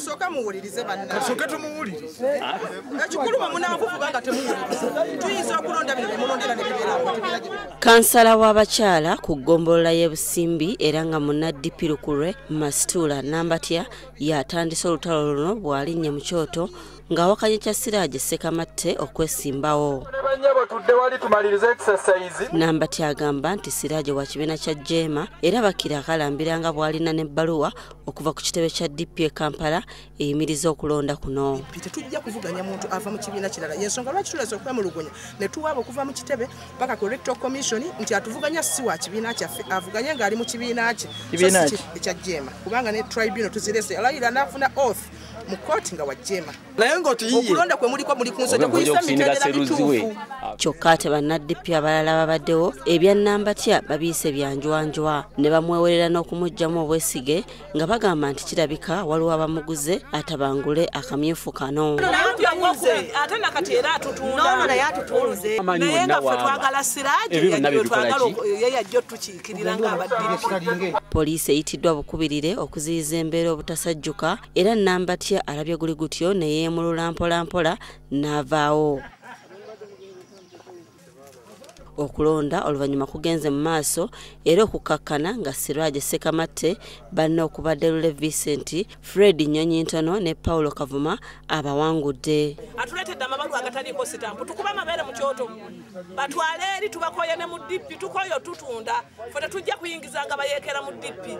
soka muwulirize kasooke tumuwulirize. Ekikulu bwe munanvuvuba nga temuwulirize. Tuyinza okulonda bino bemulondera ne bibeera kansala w'abakyala ku ggombolola y'e busimbi era nga munnaddipirukulwe masitula nambatya yatandise olutalo luno bw'alinnya mu kyoto ng'awakanya kya siraaje sekamatte okwesimbawo wali tumaliriza exercise. Nambatya agamba nti siraaje wa kibiina kya jeema era bakira akalambira nga bw'alina n'ebbaluwa okuva ku kitebe kya dp e kampala eyimiriza okulonda kuno. Tetujja kuvuganya muntu ava mu kibiina kirala. Yensonga lwaki tulese okwemulugunya ne tuwaaba okuva mu kitebe paka ku electoral commission nti atuvuganya si wa kibiina kyaffe avuganye ng'ali mu kibiina kye. Ekya jeema kubanga ne tribunal tuzirese. Alayira n'afuna oath mu kooti nga wa jeema naye ng'otuyiye okulonda kwe muliko muli ku nsi tekuyisa mitendera mituufu. Kyokka ate bannaddipi abalala babaddewo ebya nambatya babiyise byanjwanjwa ne bamwewerera n'okumuggyamu obwesige nga bagamba nti kirabika waliwo abamuguze atabangule akamyufu kano. Ate nakati era atutunda. Naye atutunze Amanyi naye nga ffe twagala siraaje Ebyo byonna bye twagala tukola ki? oku- ye yajja otukiikirira ng'abaddipi poliisi eyitiddwa bukubirire okuziyiza embeera obutasajjuka era nambatya alabye guli gutyo ne yeemulula mpolampola n'avaawo. Okulonda oluvannyuma kugenze mu maaso era okukkakkana nga sirwaje sekamatte banne okubadde lule vincent fred nyonyi ntono ne paulo kavuma abawangudde agataliiko sitampu. Tukuba amabeere mu kyoto. Batwale eri tubakoye ne mu dippi tukoyo tutunda fe tetujja kuyingiza nga bayeekera mu dippi